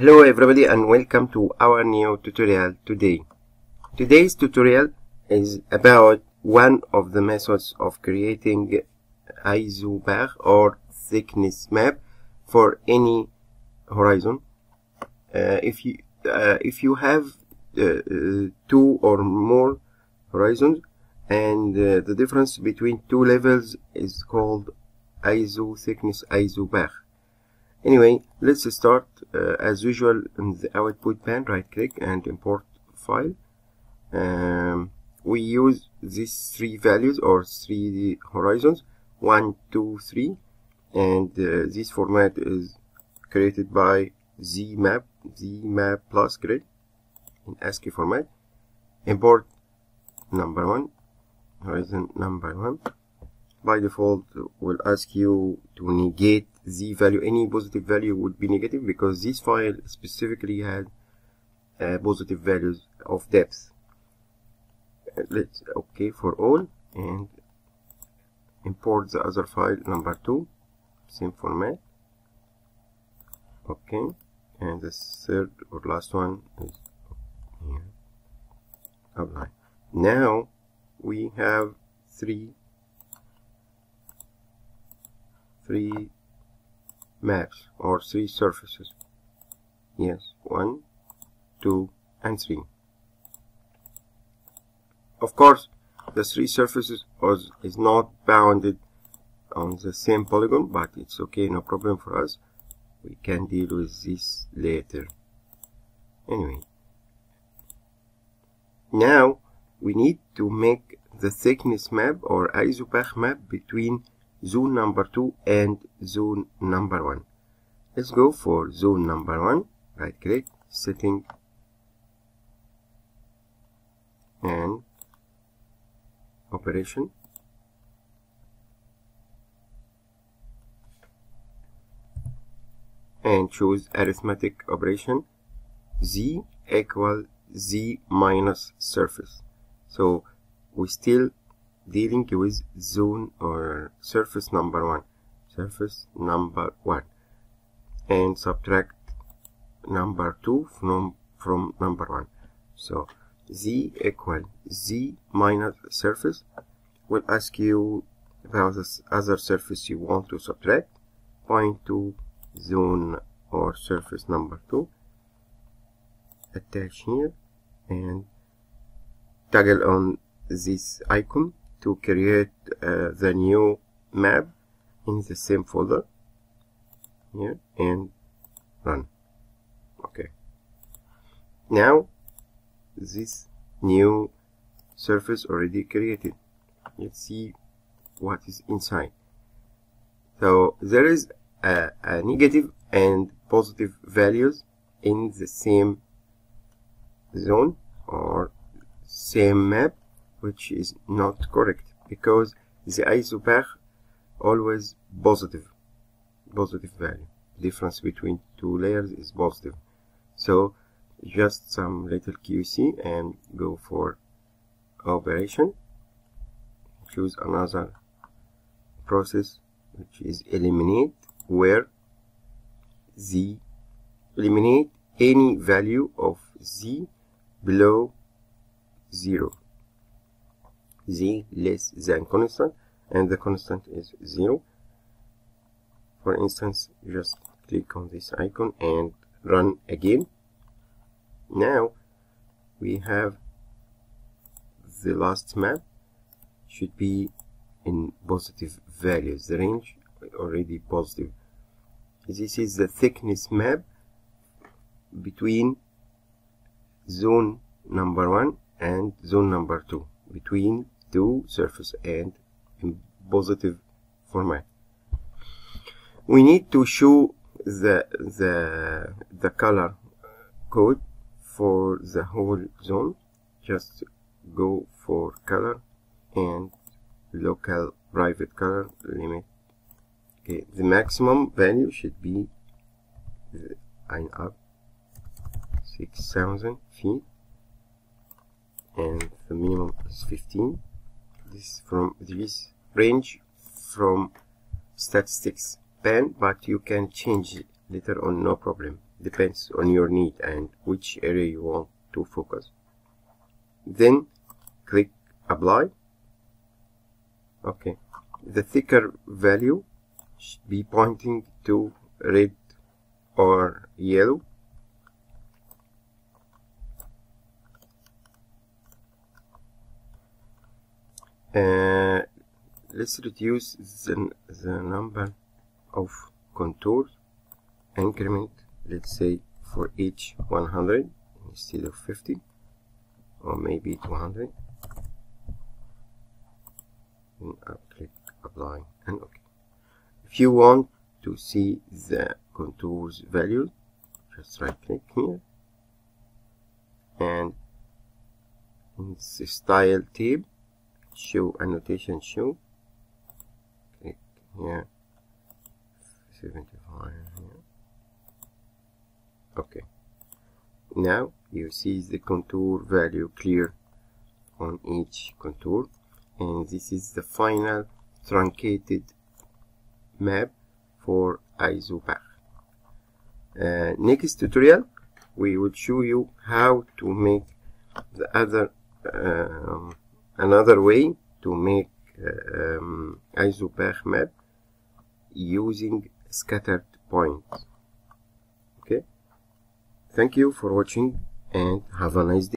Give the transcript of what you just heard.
Hello everybody and welcome to our new tutorial today. Today's tutorial is about one of the methods of creating isopach or thickness map for any horizon. Uh, if you uh, if you have uh, uh two or more horizons and uh, the difference between two levels is called iso thickness isopach. Anyway, let's start uh, as usual in the output pane, right click and import file. Um, we use these three values or three horizons, one, two, three, and uh, this format is created by ZMap, ZMap plus grid in ASCII format. Import number one, horizon number one by default will ask you to negate z value any positive value would be negative because this file specifically had uh, positive values of depth. Uh, let's okay for all and import the other file number two same format. Okay and the third or last one is here. Apply. Now we have three three maps or three surfaces. Yes one two and three. Of course the three surfaces was, is not bounded on the same polygon but it's okay no problem for us. We can deal with this later. Anyway. Now we need to make the thickness map or isopach map between zone number 2 and zone number 1 let's go for zone number 1 right click setting. And operation. And choose arithmetic operation. Z equal z minus surface. So we still dealing with zone or surface number one? Surface number one. And subtract number two from from number one. So z equal z minus surface will ask you about this other surface you want to subtract. Point to zone or surface number two. Attach here and toggle on this icon to create uh, the new map in the same folder. Here and run. Okay. Now this new surface already created. Let's see what is inside. So there is a, a negative and positive values in the same zone or same map which is not correct because the isopach always positive positive value. Difference between two layers is positive. So just some little QC and go for operation. Choose another process which is eliminate where z eliminate any value of z below 0 z less than constant and the constant is 0 for instance just click on this icon and run again. Now we have the last map. Should be in positive values. The range already positive. This is the thickness map between zone number one and zone number two. Between two surface and in positive format. We need to show the the the color code for the whole zone. Just go for color and local private color limit. Okay the maximum value should be ein up 6000 feet and the minimum is 15 this from this range from statistics pen but you can change it later on no problem. Depends on your need and which area you want to focus. Then click apply. Okay. The thicker value should be pointing to red or yellow uh, let's reduce the, the number of contours increment let's say for each 100 instead of 50 or maybe 200 and I'll click apply and OK if you want to see the contours value just right click here. And in the style tab show annotation show. Click here. 75 here okay. Now you see the contour value clear on each contour. And this is the final truncated map for isopach uh, next tutorial we will show you how to make the other um, another way to make uh, um, isopach map using scattered points. Okay? Thank you for watching and have a nice day